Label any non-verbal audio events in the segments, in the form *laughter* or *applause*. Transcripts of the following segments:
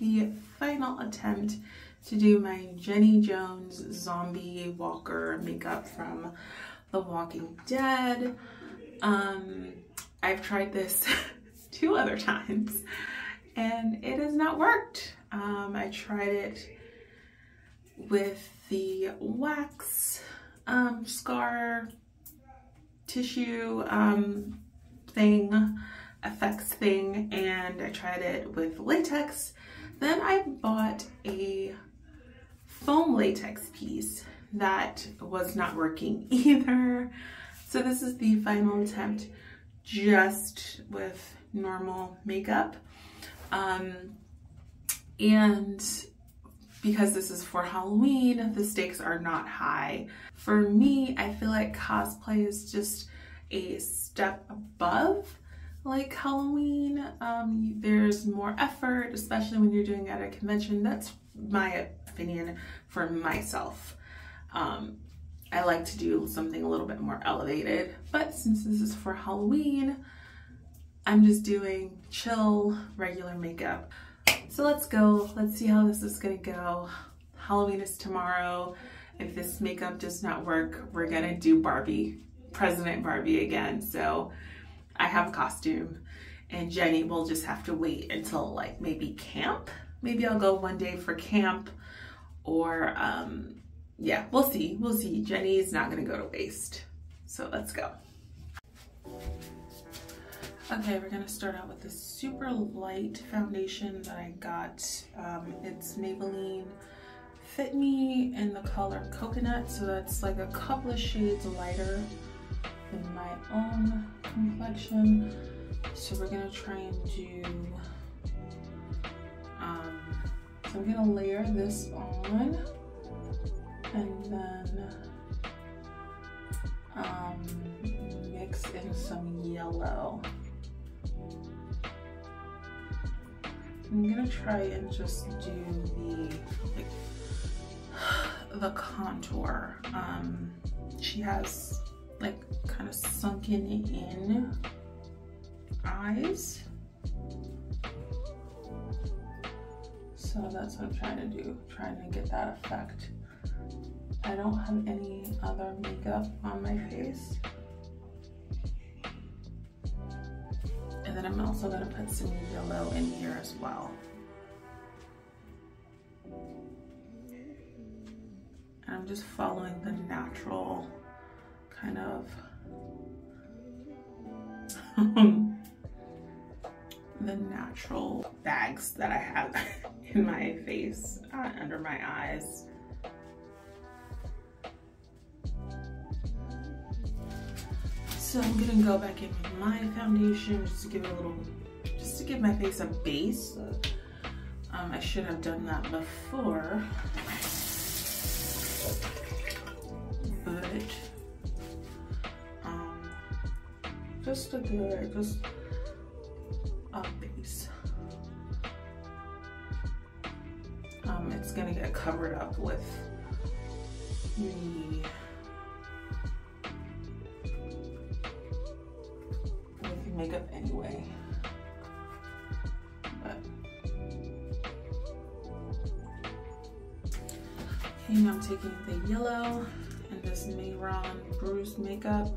the final attempt to do my Jenny Jones zombie walker makeup from The Walking Dead. Um, I've tried this *laughs* two other times and it has not worked. Um, I tried it with the wax um, scar tissue um, thing, effects thing, and I tried it with latex. Then I bought a foam latex piece that was not working *laughs* either. So this is the final attempt just with normal makeup. Um, and because this is for Halloween, the stakes are not high. For me, I feel like cosplay is just a step above like Halloween. Um, there's more effort, especially when you're doing at a convention. That's my opinion for myself. Um, I like to do something a little bit more elevated, but since this is for Halloween, I'm just doing chill, regular makeup. So let's go. Let's see how this is gonna go. Halloween is tomorrow. If this makeup does not work, we're gonna do Barbie, President Barbie again. So I have a costume and Jenny will just have to wait until like maybe camp. Maybe I'll go one day for camp or um, yeah, we'll see. We'll see. Jenny's not gonna go to waste. So let's go. Okay, we're gonna start out with this super light foundation that I got. Um, it's Maybelline Fit Me in the color Coconut, so that's like a couple of shades lighter my own complexion. So we're gonna try and do, um, so I'm gonna layer this on and then um, mix in some yellow. I'm gonna try and just do the like *sighs* the contour. Um, she has like kind of sunken in eyes. So that's what I'm trying to do, trying to get that effect. I don't have any other makeup on my face. And then I'm also gonna put some yellow in here as well. And I'm just following the natural kind of *laughs* the natural bags that I have *laughs* in my face, uh, under my eyes. So I'm gonna go back in with my foundation just to give it a little, just to give my face a base. Um, I should have done that before. A good, just a base. Um, it's gonna get covered up with the makeup anyway. But okay, now I'm taking the yellow and this Mehron Bruise makeup.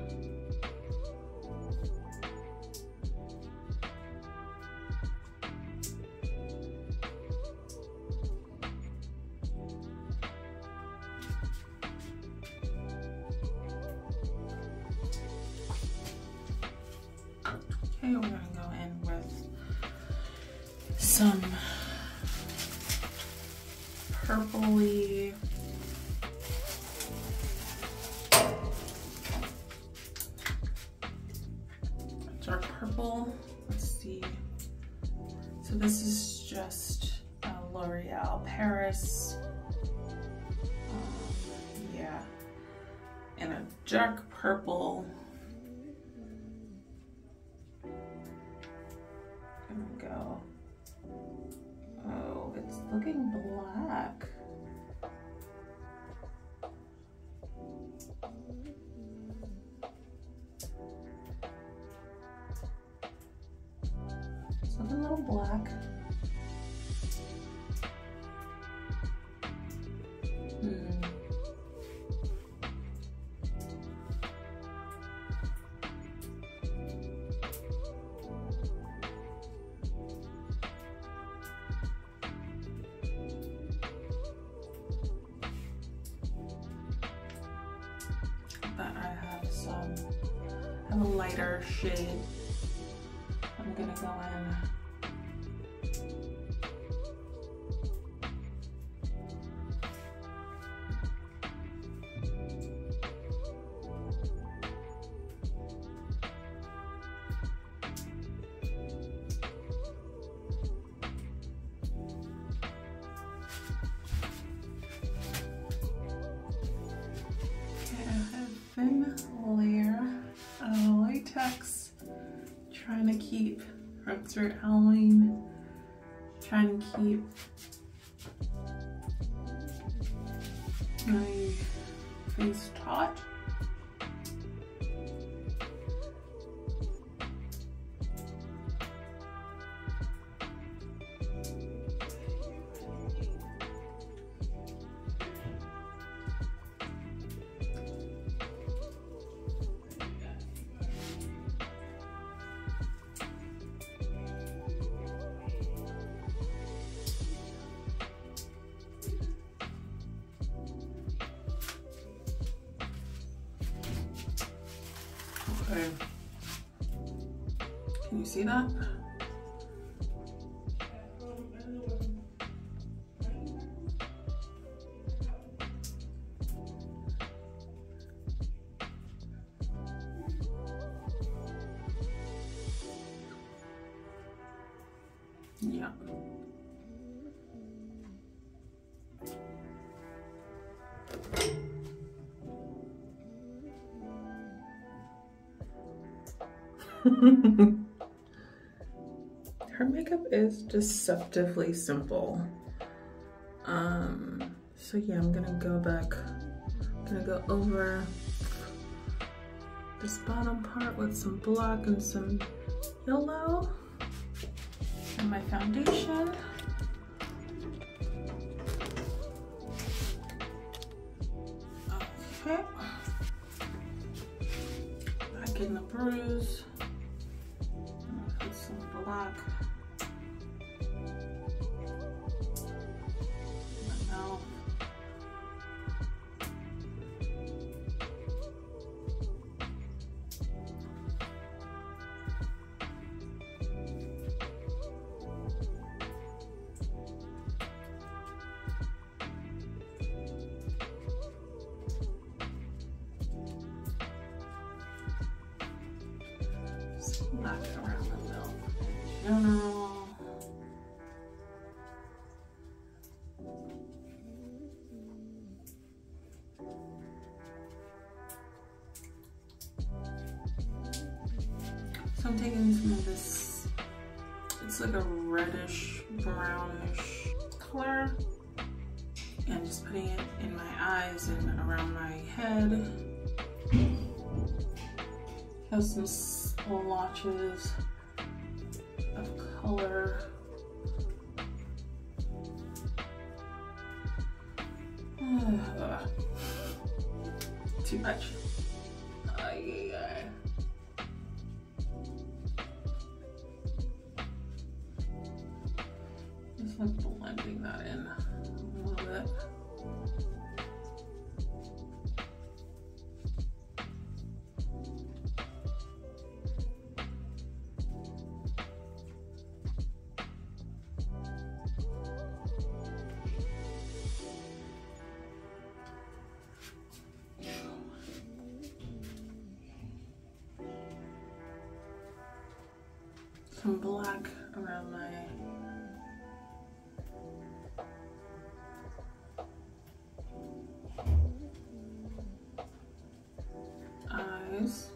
we're gonna go in with some purpley dark purple. Let's see. So this is just uh, L'Oreal Paris. Um, yeah, and a dark purple. Little black. Hmm. But I have some, I have a lighter shade. Thin layer of latex. Trying to keep from through Halloween. Trying to keep Okay. Can you see that? Yeah. *laughs* Her makeup is deceptively simple. Um, so yeah, I'm gonna go back, I'm gonna go over this bottom part with some black and some yellow and my foundation. Okay. Back in the bruise. The middle. General. So I'm taking some of this, it's like a reddish, brownish color and just putting it in my eyes and around my head. Have some splotches of color. *sighs* Too much. some black around my eyes.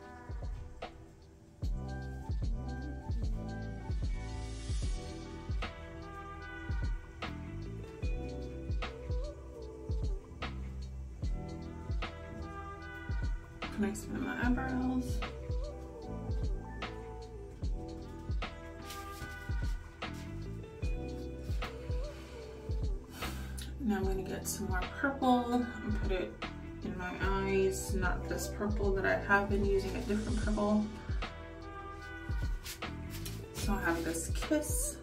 Next, my eyebrows. Some more purple and put it in my eyes. Not this purple that I have been using, a different purple. So I have this Kiss,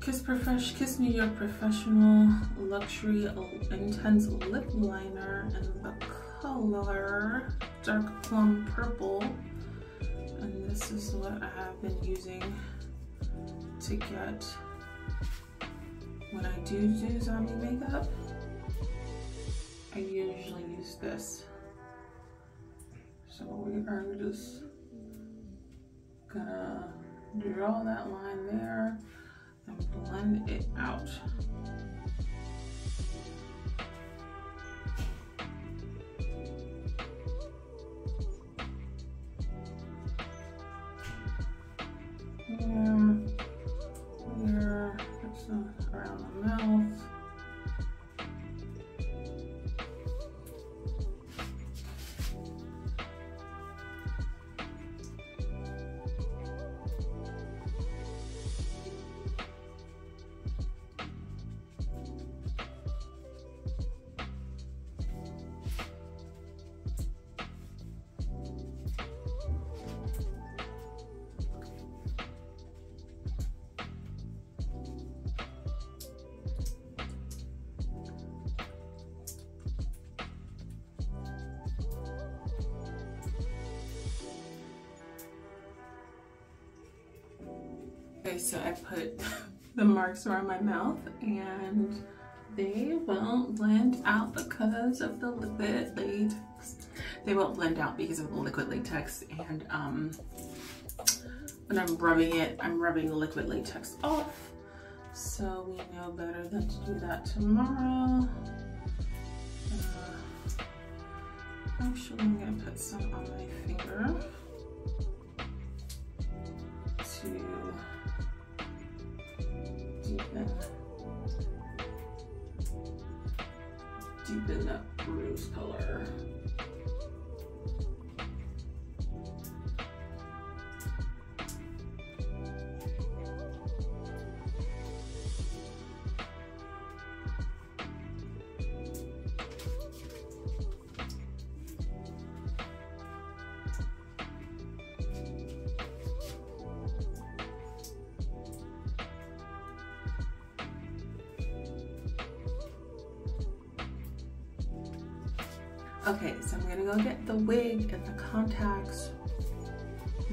Kiss Profesh, Kiss New York Professional Luxury Intense Lip Liner in the color Dark Plum Purple. And this is what I have been using to get when I do do zombie makeup, I usually use this. So we are just gonna draw that line there and blend it out. Okay, so I put *laughs* the marks around my mouth and they won't blend out because of the liquid latex. They won't blend out because of the liquid latex and um, when I'm rubbing it, I'm rubbing the liquid latex off. So we know better than to do that tomorrow. Uh, actually, I'm gonna put some on my finger to deepen, deepen that bruise color.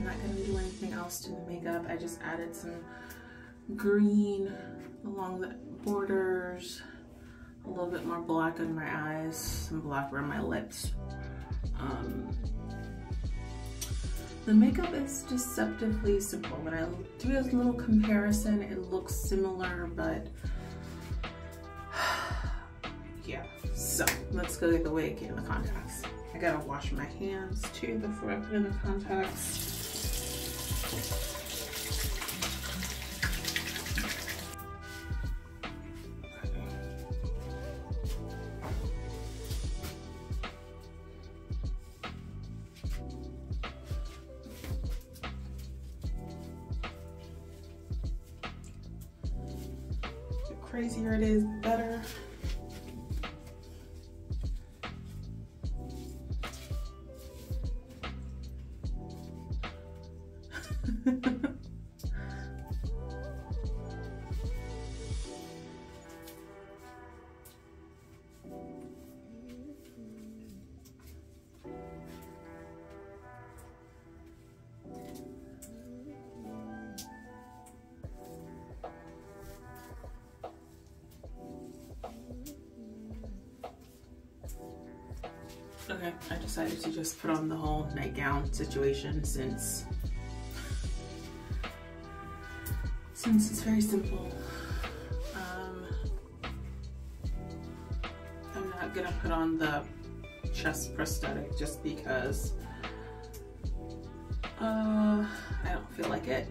I'm not gonna do anything else to the makeup. I just added some green along the borders, a little bit more black on my eyes, some black around my lips. Um, the makeup is deceptively simple. When I do a little comparison, it looks similar, but *sighs* yeah. So let's go get the wig and the contacts. I gotta wash my hands too before I put in the contacts. The crazier it is, better. Okay, I decided to just put on the whole nightgown situation since since it's very simple. Um, I'm not gonna put on the chest prosthetic just because Uh, I don't feel like it.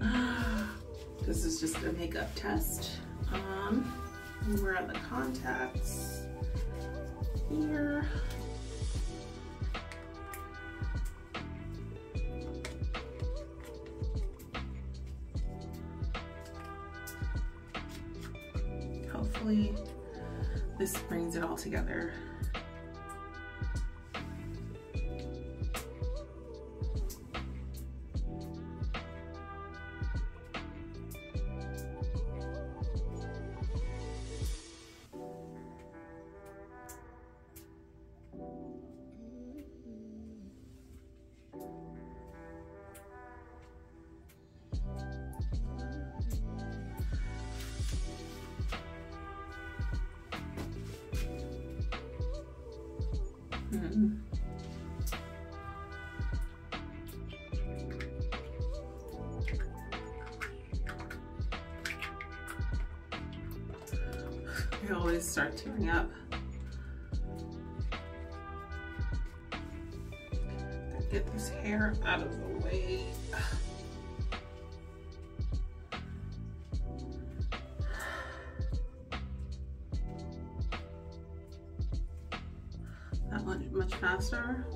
*laughs* this is just a makeup test. Um, where are on the contacts? Here. It all together. Always start tearing up. Get this hair out of the way. That much, much faster.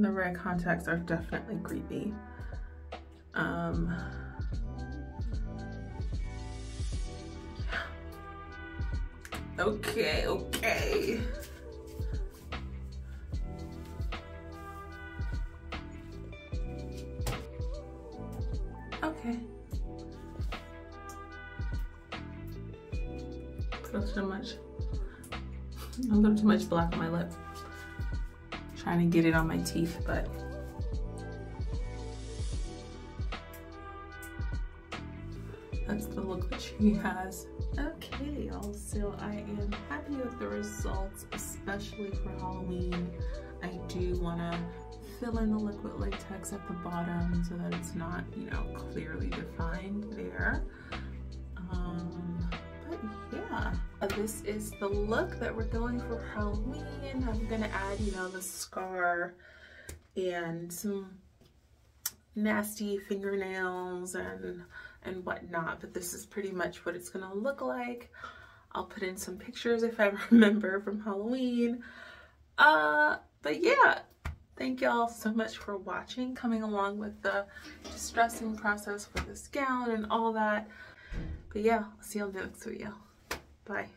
The red contacts are definitely creepy. Um, okay, okay. Okay. A little much, a little too much black on my lip. Trying to get it on my teeth, but that's the look that she has. Okay, y'all, so I am happy with the results, especially for Halloween. I do wanna fill in the liquid latex at the bottom so that it's not, you know, clearly defined there. This is the look that we're going for Halloween. I'm gonna add, you know, the scar and some nasty fingernails and and whatnot, but this is pretty much what it's gonna look like. I'll put in some pictures if I *laughs* remember from Halloween. Uh, but yeah, Thank y'all so much for watching, coming along with the distressing process for this gown and all that. But yeah, I'll see you on the next video. Bye.